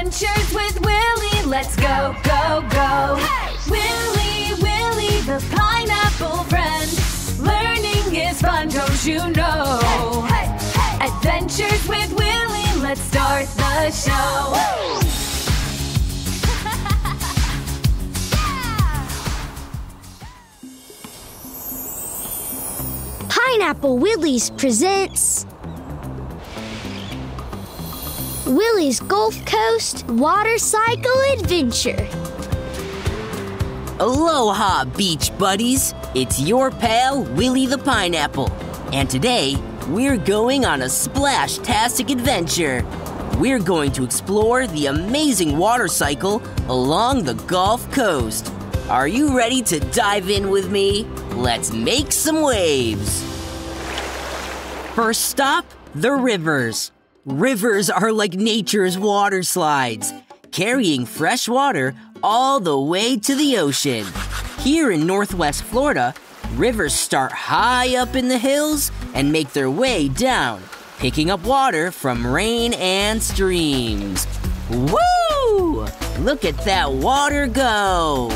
Adventures with Willy, let's go, go, go. Willy, Willy, the pineapple friend. Learning is fun, don't you know? Adventures with Willy, let's start the show. Pineapple Willy's presents Willy's Gulf Coast Water Cycle Adventure. Aloha, beach buddies! It's your pal, Willy the Pineapple. And today, we're going on a splash-tastic adventure. We're going to explore the amazing water cycle along the Gulf Coast. Are you ready to dive in with me? Let's make some waves. First stop, the rivers. Rivers are like nature's water slides, carrying fresh water all the way to the ocean. Here in Northwest Florida, rivers start high up in the hills and make their way down, picking up water from rain and streams. Woo! Look at that water go!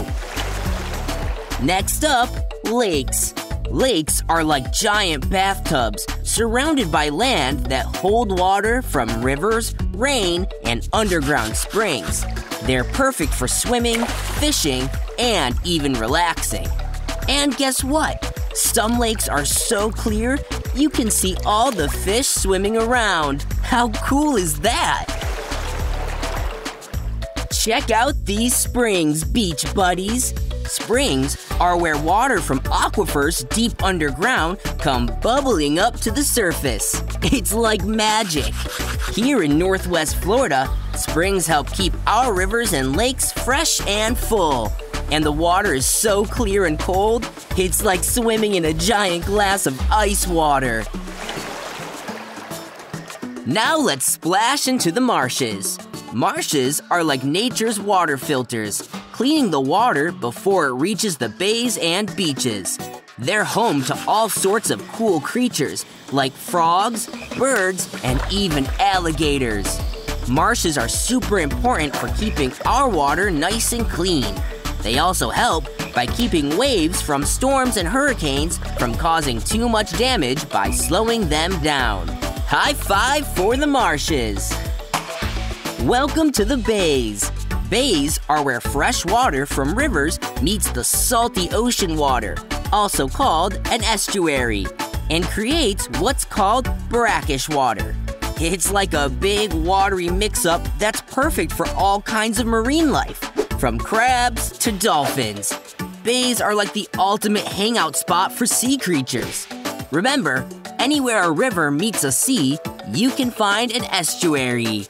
Next up, lakes. Lakes are like giant bathtubs surrounded by land that hold water from rivers, rain, and underground springs. They're perfect for swimming, fishing, and even relaxing. And guess what? Some lakes are so clear you can see all the fish swimming around. How cool is that? Check out these springs, beach buddies. Springs are where water from aquifers deep underground come bubbling up to the surface. It's like magic. Here in Northwest Florida, springs help keep our rivers and lakes fresh and full. And the water is so clear and cold, it's like swimming in a giant glass of ice water. Now let's splash into the marshes. Marshes are like nature's water filters, cleaning the water before it reaches the bays and beaches. They're home to all sorts of cool creatures, like frogs, birds, and even alligators. Marshes are super important for keeping our water nice and clean. They also help by keeping waves from storms and hurricanes from causing too much damage by slowing them down. High five for the marshes! Welcome to the bays. Bays are where fresh water from rivers meets the salty ocean water, also called an estuary, and creates what's called brackish water. It's like a big watery mix up that's perfect for all kinds of marine life, from crabs to dolphins. Bays are like the ultimate hangout spot for sea creatures. Remember, anywhere a river meets a sea, you can find an estuary.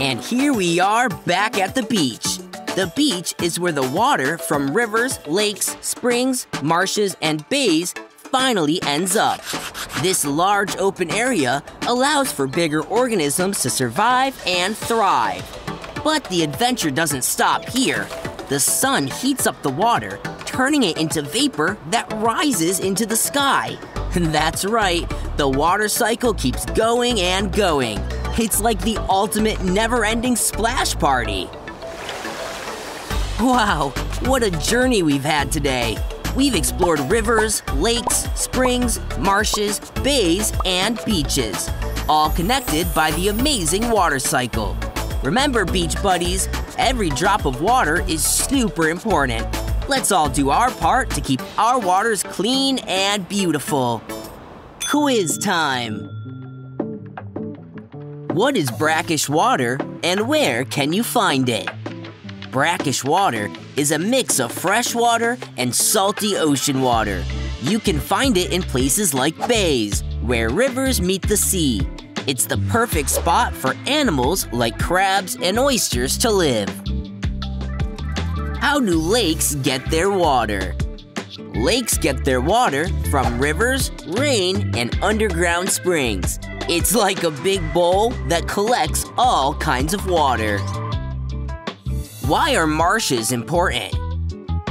And here we are back at the beach. The beach is where the water from rivers, lakes, springs, marshes, and bays finally ends up. This large open area allows for bigger organisms to survive and thrive. But the adventure doesn't stop here. The sun heats up the water, turning it into vapor that rises into the sky. That's right, the water cycle keeps going and going. It's like the ultimate never ending splash party. Wow, what a journey we've had today! We've explored rivers, lakes, springs, marshes, bays, and beaches, all connected by the amazing water cycle. Remember, beach buddies, every drop of water is super important. Let's all do our part to keep our waters clean and beautiful. Quiz time! What is brackish water and where can you find it? Brackish water is a mix of fresh water and salty ocean water. You can find it in places like bays, where rivers meet the sea. It's the perfect spot for animals like crabs and oysters to live. How do lakes get their water? Lakes get their water from rivers, rain, and underground springs. It's like a big bowl that collects all kinds of water. Why are marshes important?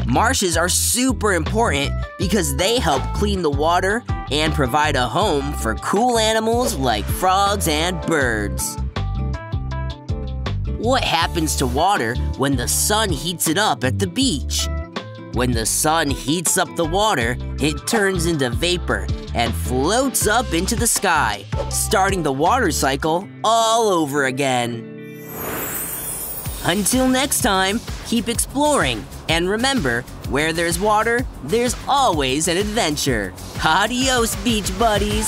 Marshes are super important because they help clean the water and provide a home for cool animals like frogs and birds. What happens to water when the sun heats it up at the beach? When the sun heats up the water, it turns into vapor and floats up into the sky, starting the water cycle all over again. Until next time, keep exploring, and remember, where there's water, there's always an adventure. Adios, beach buddies!